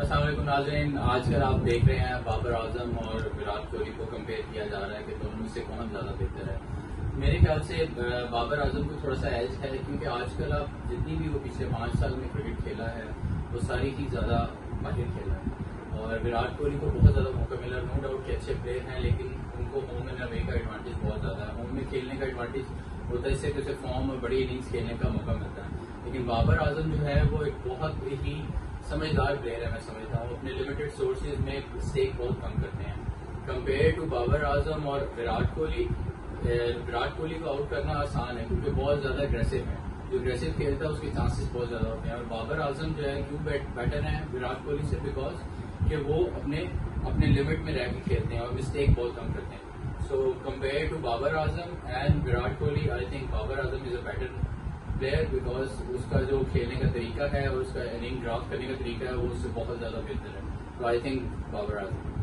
असलम नाजरीन आजकल आप देख रहे हैं बाबर आज़म और विराट कोहली को कंपेयर किया जा रहा है कि दोनों से कौन ज़्यादा बेहतर है। मेरे ख्याल से बाबर आज़म को थोड़ा सा एज है, क्योंकि आजकल आप जितनी भी वो पिछले पाँच साल में क्रिकेट खेला है, वो सारी ही ज़्यादा बाहर खेला है। और विराट कोहली को बहुत ज़्यादा मौका मिला नो डाउट के अच्छे प्लेयर हैं, लेकिन उनको होम एंड अवे का एडवांटेज बहुत ज़्यादा है। होम में खेलने का एडवांटेज होता है, इससे कि फॉर्म और बड़ी इनिंग्स खेलने का मौका मिलता है। लेकिन बाबर आज़म जो है, वो एक बहुत ही समझदार प्लेयर है, मैं समझता हूँ। अपने लिमिटेड सोर्सेज में स्टेक बहुत कम करते हैं। कंपेयर टू बाबर आज़म और विराट कोहली विराट कोहली को आउट करना आसान है, क्योंकि बहुत ज़्यादा अग्रेसिव है। जो अग्रेसिव खेलता है, उसके चांसेस बहुत ज़्यादा होते हैं। और बाबर आज़म जो है, क्यों बेटर है विराट कोहली से? बिकॉज़ कि वो अपने अपने लिमिट में रह खेलते हैं और मिस्टेक बहुत कम करते हैं। So compare to Babar Azam and Virat Kohli I think Babar Azam is a better player because उसका जो खेलने का तरीका है और उसका इनिंग ड्राफ्ट करने का तरीका है, वो उससे बहुत ज़्यादा बेहतर है। तो आई थिंक बाबर आज़म